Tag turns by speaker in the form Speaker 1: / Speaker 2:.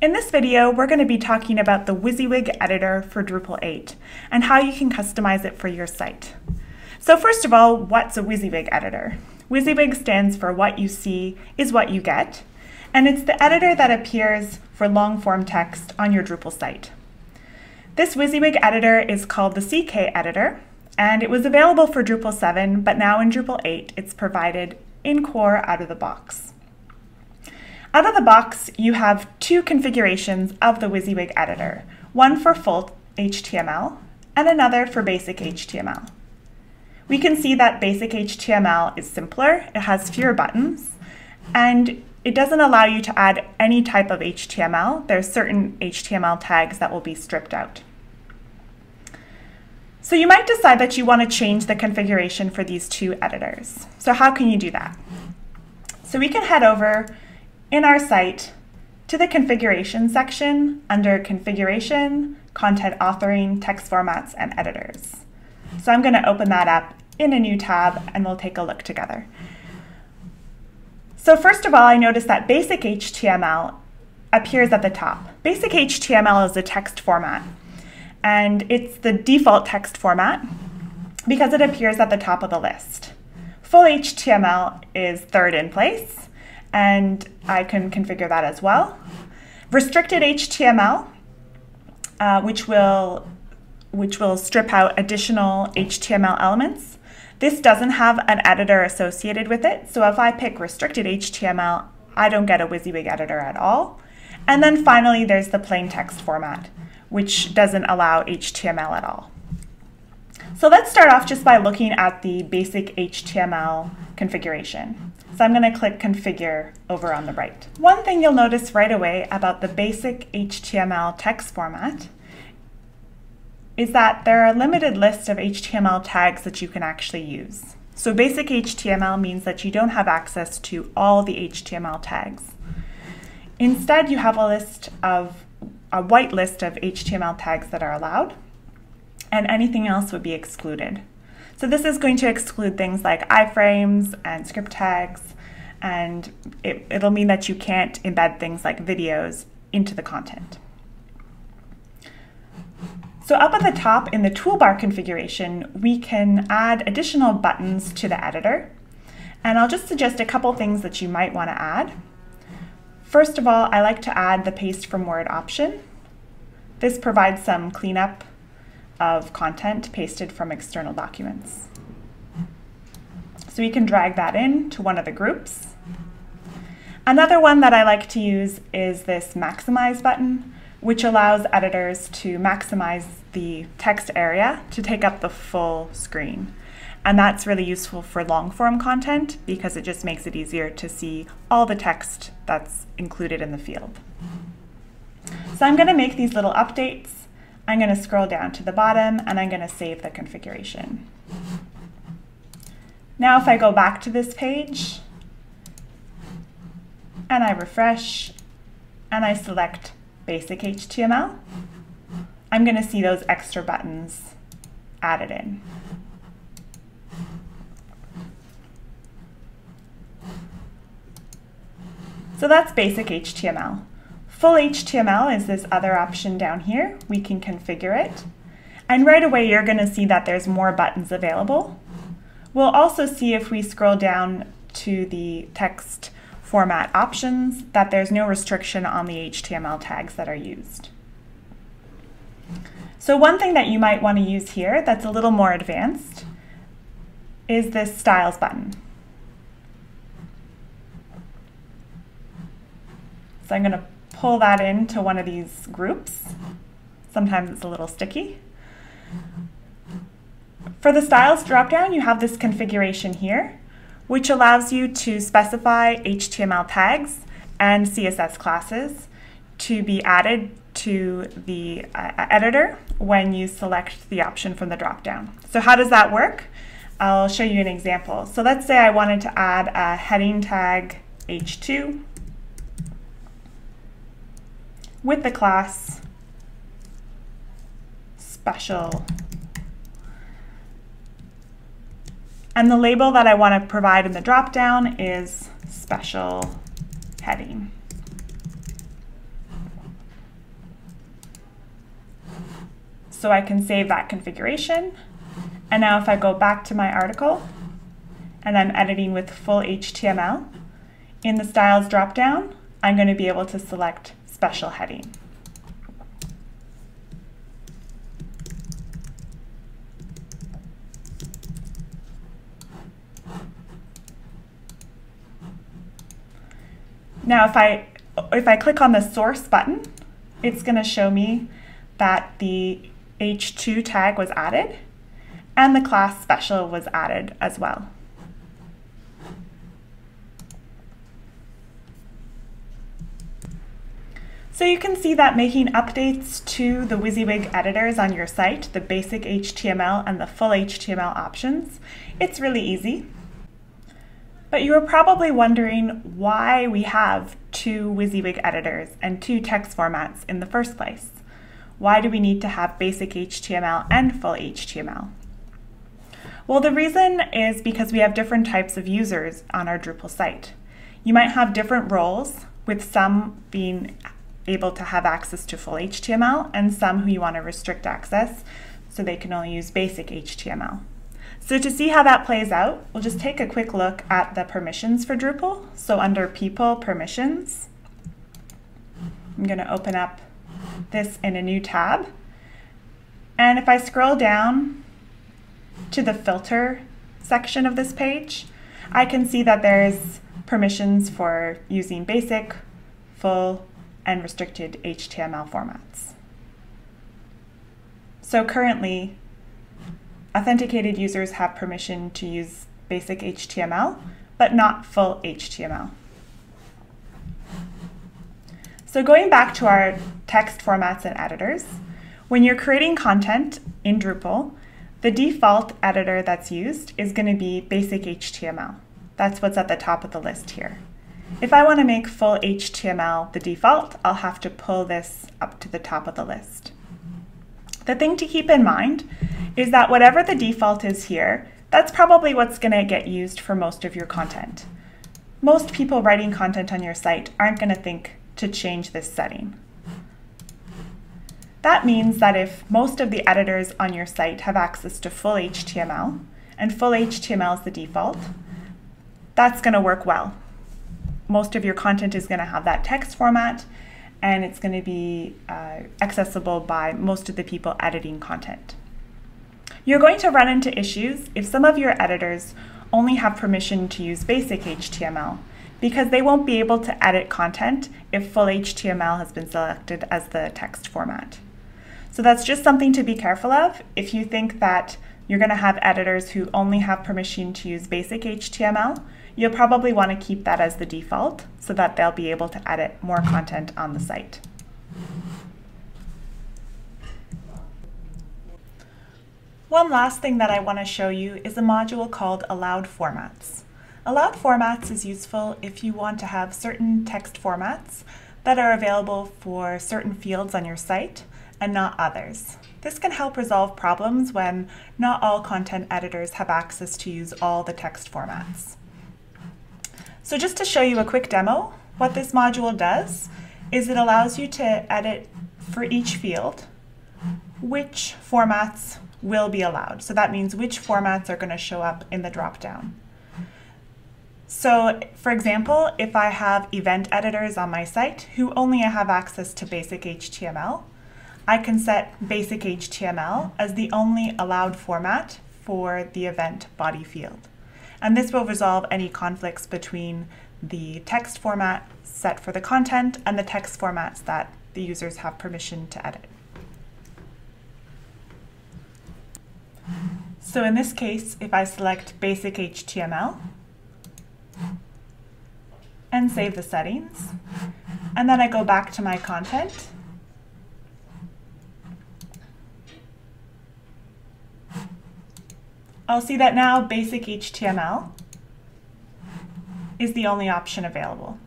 Speaker 1: In this video, we're going to be talking about the WYSIWYG editor for Drupal 8 and how you can customize it for your site. So first of all, what's a WYSIWYG editor? WYSIWYG stands for what you see is what you get, and it's the editor that appears for long form text on your Drupal site. This WYSIWYG editor is called the CKEditor, and it was available for Drupal 7, but now in Drupal 8, it's provided in core out of the box. Out of the box, you have two configurations of the WYSIWYG editor, one for full HTML and another for basic HTML. We can see that basic HTML is simpler, it has fewer buttons, and it doesn't allow you to add any type of HTML. There's certain HTML tags that will be stripped out. So you might decide that you want to change the configuration for these two editors. So how can you do that? So we can head over in our site to the configuration section under configuration, content authoring, text formats, and editors. So I'm going to open that up in a new tab and we'll take a look together. So first of all, I notice that basic HTML appears at the top. Basic HTML is a text format and it's the default text format because it appears at the top of the list. Full HTML is third in place and I can configure that as well. Restricted HTML, uh, which will which will strip out additional HTML elements. This doesn't have an editor associated with it, so if I pick restricted HTML, I don't get a WYSIWYG editor at all. And then finally, there's the plain text format, which doesn't allow HTML at all. So let's start off just by looking at the basic HTML configuration. So I'm going to click Configure over on the right. One thing you'll notice right away about the basic HTML text format is that there are a limited list of HTML tags that you can actually use. So basic HTML means that you don't have access to all the HTML tags. Instead, you have a list of a white list of HTML tags that are allowed, and anything else would be excluded. So this is going to exclude things like iframes and script tags, and it, it'll mean that you can't embed things like videos into the content. So up at the top in the toolbar configuration, we can add additional buttons to the editor. And I'll just suggest a couple things that you might want to add. First of all, I like to add the paste from Word option. This provides some cleanup of content pasted from external documents. So we can drag that in to one of the groups. Another one that I like to use is this maximize button, which allows editors to maximize the text area to take up the full screen. And that's really useful for long form content because it just makes it easier to see all the text that's included in the field. So I'm going to make these little updates I'm going to scroll down to the bottom and I'm going to save the configuration. Now if I go back to this page and I refresh and I select basic HTML, I'm going to see those extra buttons added in. So that's basic HTML. Full HTML is this other option down here. We can configure it. And right away, you're going to see that there's more buttons available. We'll also see if we scroll down to the text format options that there's no restriction on the HTML tags that are used. So one thing that you might want to use here that's a little more advanced is this styles button. So I'm going to pull that into one of these groups. Sometimes it's a little sticky. For the styles dropdown, you have this configuration here, which allows you to specify HTML tags and CSS classes to be added to the uh, editor when you select the option from the dropdown. So how does that work? I'll show you an example. So let's say I wanted to add a heading tag h2 with the class special. And the label that I want to provide in the dropdown is special heading. So I can save that configuration. And now if I go back to my article and I'm editing with full HTML, in the styles dropdown, I'm going to be able to select special heading. Now if I, if I click on the source button, it's going to show me that the H2 tag was added and the class special was added as well. So you can see that making updates to the WYSIWYG editors on your site, the basic HTML and the full HTML options, it's really easy. But you are probably wondering why we have two WYSIWYG editors and two text formats in the first place. Why do we need to have basic HTML and full HTML? Well, the reason is because we have different types of users on our Drupal site. You might have different roles, with some being able to have access to full HTML and some who you want to restrict access so they can only use basic HTML. So to see how that plays out, we'll just take a quick look at the permissions for Drupal. So under People Permissions, I'm going to open up this in a new tab. And if I scroll down to the filter section of this page, I can see that there's permissions for using basic, full, and restricted HTML formats. So currently, Authenticated users have permission to use basic HTML, but not full HTML. So going back to our text formats and editors, when you're creating content in Drupal, the default editor that's used is going to be basic HTML. That's what's at the top of the list here. If I want to make full HTML the default, I'll have to pull this up to the top of the list. The thing to keep in mind is that whatever the default is here, that's probably what's going to get used for most of your content. Most people writing content on your site aren't going to think to change this setting. That means that if most of the editors on your site have access to full HTML, and full HTML is the default, that's going to work well. Most of your content is going to have that text format, and it's going to be uh, accessible by most of the people editing content. You're going to run into issues if some of your editors only have permission to use basic HTML because they won't be able to edit content if full HTML has been selected as the text format. So that's just something to be careful of. If you think that you're going to have editors who only have permission to use basic HTML, you'll probably want to keep that as the default so that they'll be able to edit more content on the site. One last thing that I want to show you is a module called Allowed Formats. Allowed Formats is useful if you want to have certain text formats that are available for certain fields on your site and not others. This can help resolve problems when not all content editors have access to use all the text formats. So just to show you a quick demo, what this module does is it allows you to edit for each field which formats will be allowed. So that means which formats are going to show up in the dropdown. So for example, if I have event editors on my site who only have access to basic HTML, I can set basic HTML as the only allowed format for the event body field. And this will resolve any conflicts between the text format set for the content and the text formats that the users have permission to edit. So in this case, if I select basic HTML and save the settings, and then I go back to my content, I'll see that now basic HTML is the only option available.